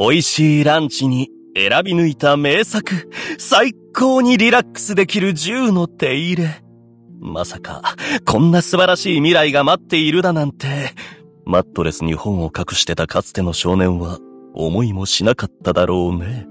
美味しいランチに選び抜いた名作、最高にリラックスできる銃の手入れ。まさか、こんな素晴らしい未来が待っているだなんて、マットレスに本を隠してたかつての少年は、思いもしなかっただろうね。